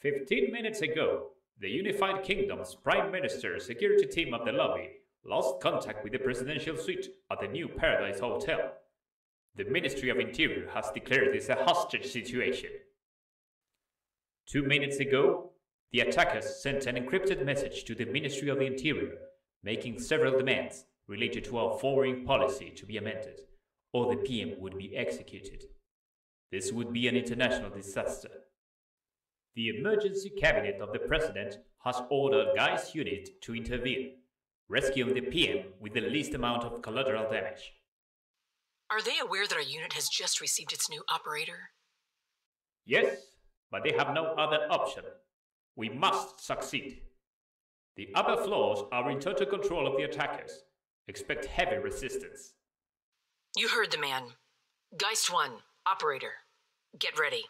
Fifteen minutes ago, the Unified Kingdom's Prime Minister security team of the lobby lost contact with the presidential suite at the New Paradise Hotel. The Ministry of Interior has declared this a hostage situation. Two minutes ago, the attackers sent an encrypted message to the Ministry of the Interior, making several demands related to our foreign policy to be amended, or the PM would be executed. This would be an international disaster. The emergency cabinet of the president has ordered Geist unit to intervene, rescuing the PM with the least amount of collateral damage. Are they aware that our unit has just received its new operator? Yes, but they have no other option. We must succeed. The upper floors are in total control of the attackers. Expect heavy resistance. You heard the man. Geist 1, operator. Get ready.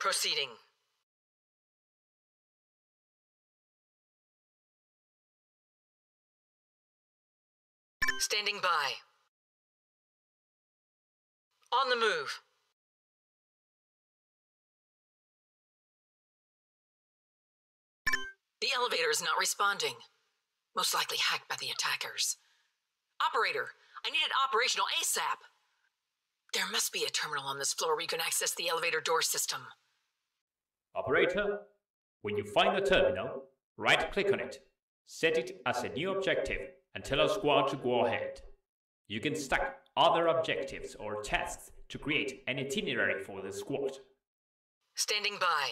Proceeding. Standing by. On the move. The elevator is not responding. Most likely hacked by the attackers. Operator, I need it operational ASAP. There must be a terminal on this floor where you can access the elevator door system. Operator, when you find the terminal, right click on it, set it as a new objective, and tell our squad to go ahead. You can stack other objectives or tasks to create an itinerary for the squad. Standing by.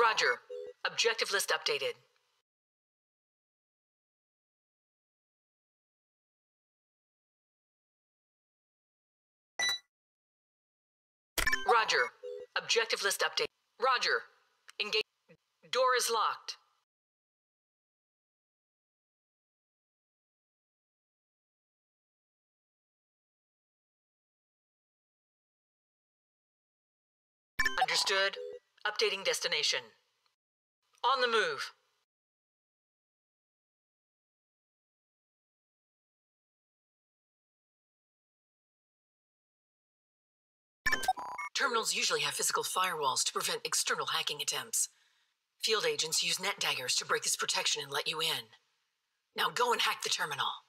Roger. Objective list updated. Roger. Objective list update. Roger. Engage. Door is locked. Understood. Updating destination. On the move. Terminals usually have physical firewalls to prevent external hacking attempts. Field agents use net daggers to break this protection and let you in. Now go and hack the terminal.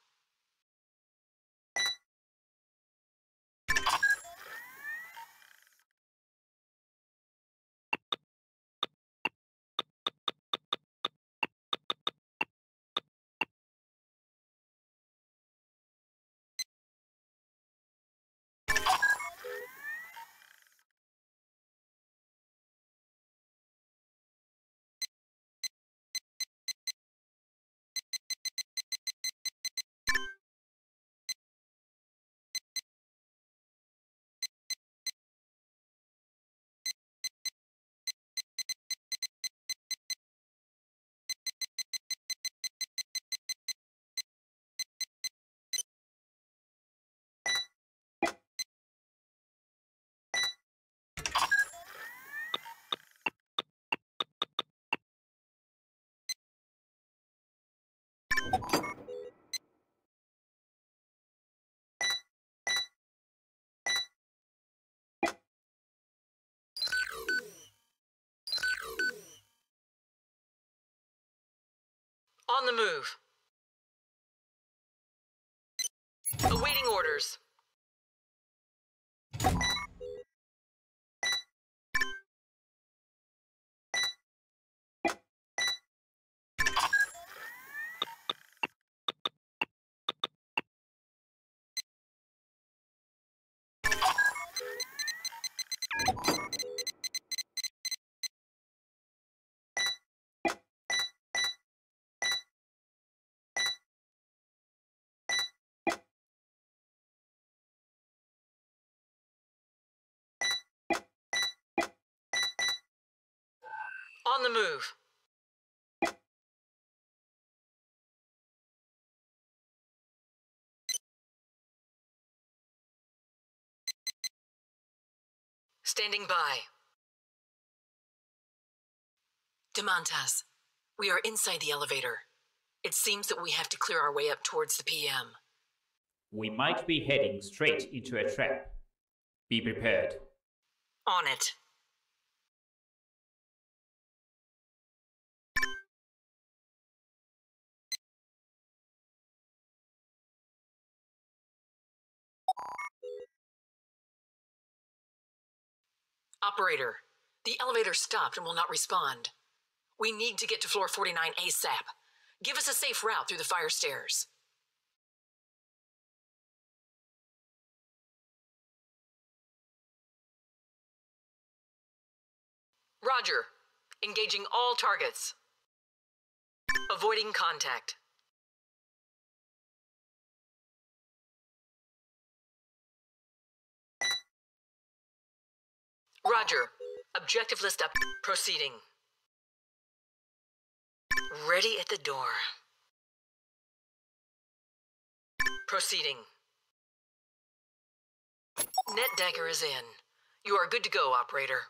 On the move. Awaiting orders. On the move. Standing by. Demantas, we are inside the elevator. It seems that we have to clear our way up towards the PM. We might be heading straight into a trap. Be prepared. On it. Operator, the elevator stopped and will not respond. We need to get to floor 49 ASAP. Give us a safe route through the fire stairs. Roger. Engaging all targets. Avoiding contact. Roger. Objective list up. Proceeding. Ready at the door. Proceeding. Net dagger is in. You are good to go, operator.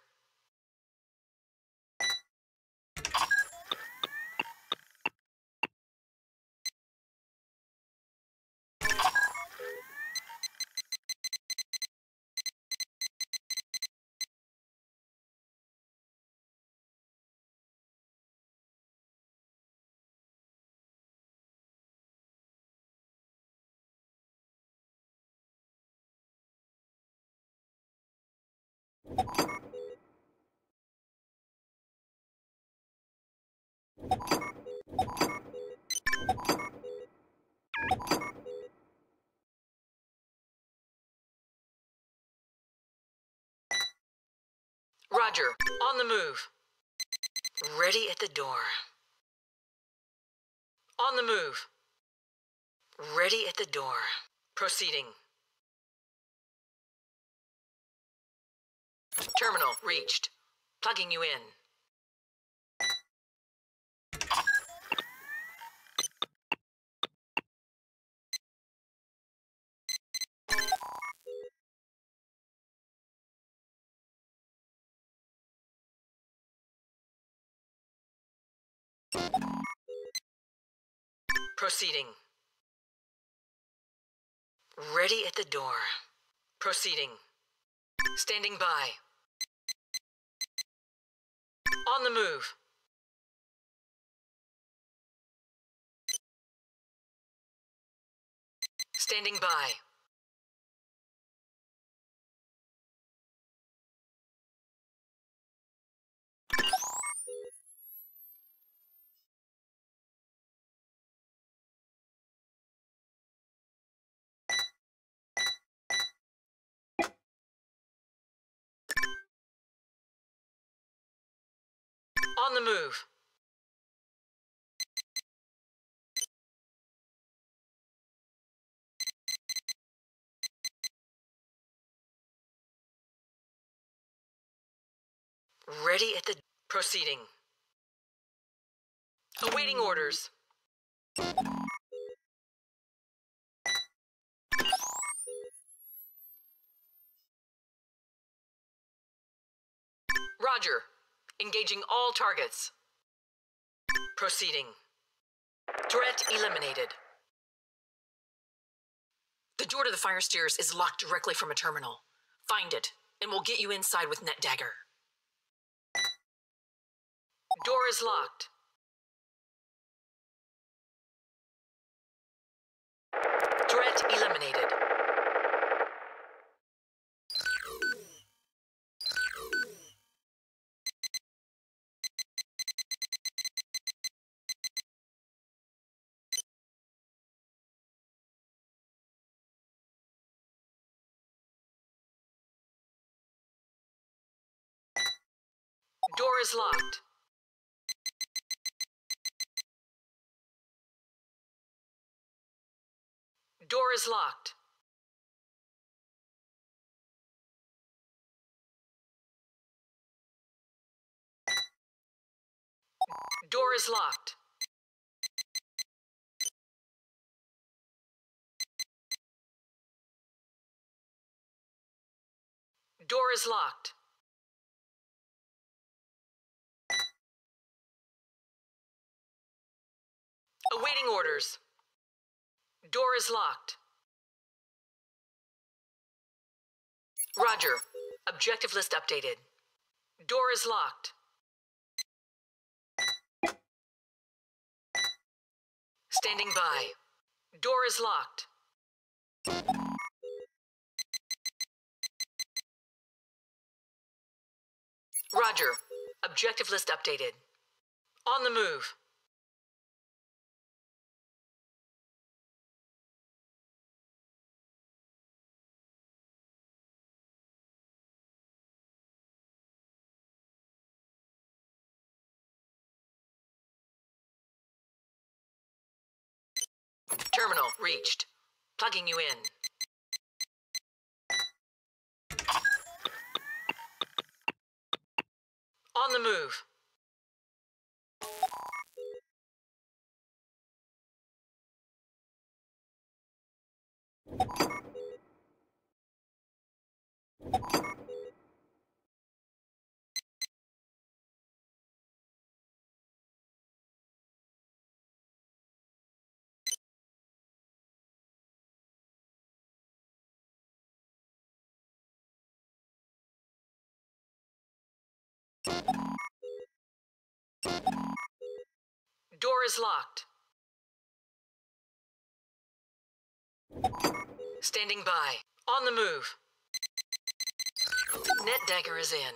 Roger. On the move. Ready at the door. On the move. Ready at the door. Proceeding. Terminal reached. Plugging you in. Proceeding. Ready at the door. Proceeding. Standing by. On the move. Standing by. On the move. Ready at the proceeding. Awaiting orders. Roger. Engaging all targets. Proceeding. Threat eliminated. The door to the fire stairs is locked directly from a terminal. Find it, and we'll get you inside with Net Dagger. Door is locked. Threat eliminated. Door is locked. Door is locked. Door is locked. Door is locked. Awaiting orders. Door is locked. Roger. Objective list updated. Door is locked. Standing by. Door is locked. Roger. Objective list updated. On the move. Terminal reached. Plugging you in. On the move. Door is locked. Standing by. On the move. Net dagger is in.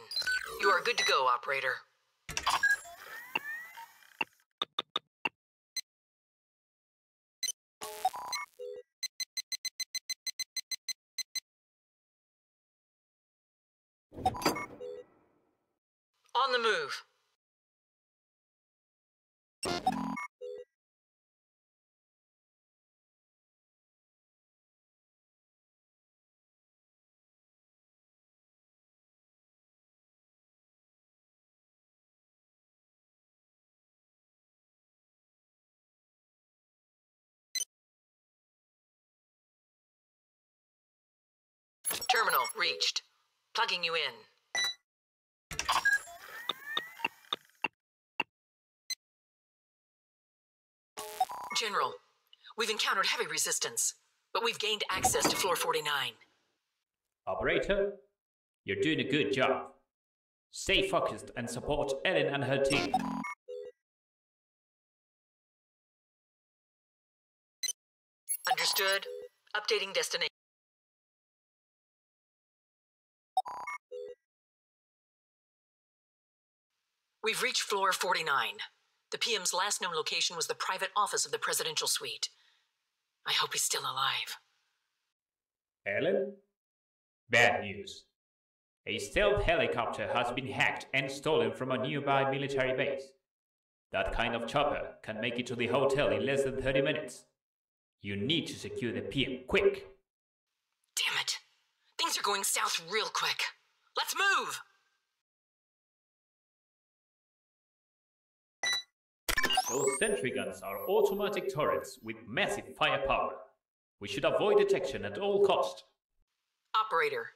You are good to go, operator. On the move. Terminal reached. Plugging you in. General, we've encountered heavy resistance, but we've gained access to floor 49. Operator, you're doing a good job. Stay focused and support Ellen and her team. Understood. Updating destination. We've reached floor 49. The PM's last known location was the private office of the presidential suite. I hope he's still alive. Ellen? Bad news. A stealth helicopter has been hacked and stolen from a nearby military base. That kind of chopper can make it to the hotel in less than 30 minutes. You need to secure the PM quick. Damn it. Things are going south real quick. Let's move! Those sentry guns are automatic turrets with massive firepower. We should avoid detection at all cost. Operator,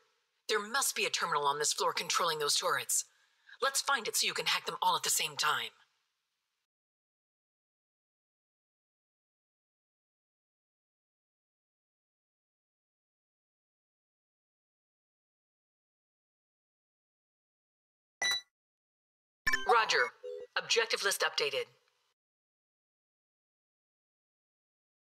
there must be a terminal on this floor controlling those turrets. Let's find it so you can hack them all at the same time. Roger. Objective list updated.